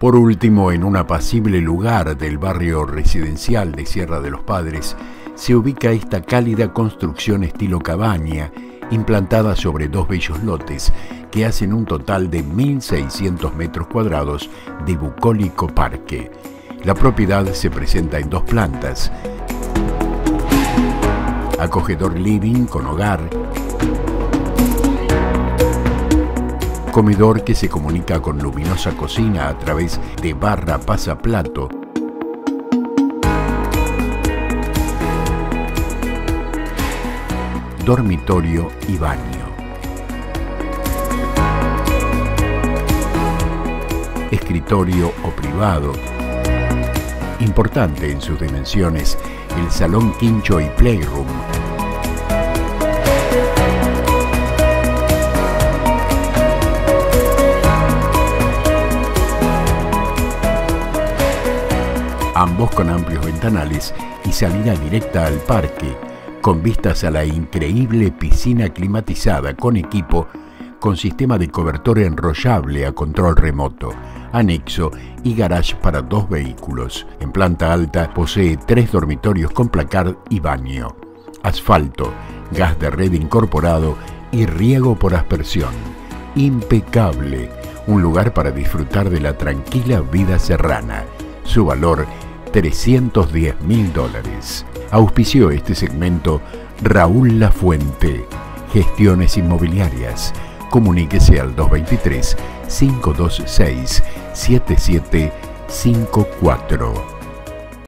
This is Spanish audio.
Por último, en un apacible lugar del barrio residencial de Sierra de los Padres, se ubica esta cálida construcción estilo cabaña, implantada sobre dos bellos lotes que hacen un total de 1.600 metros cuadrados de bucólico parque. La propiedad se presenta en dos plantas. Acogedor living con hogar, comedor que se comunica con luminosa cocina a través de barra pasaplato, dormitorio y baño. Escritorio o privado. Importante en sus dimensiones, el salón quincho y playroom ambos con amplios ventanales y salida directa al parque, con vistas a la increíble piscina climatizada con equipo con sistema de cobertor enrollable a control remoto, anexo y garage para dos vehículos. En planta alta posee tres dormitorios con placard y baño, asfalto, gas de red incorporado y riego por aspersión. Impecable, un lugar para disfrutar de la tranquila vida serrana. Su valor 310 mil dólares. Auspició este segmento Raúl Lafuente, Gestiones Inmobiliarias. Comuníquese al 223 526 7754.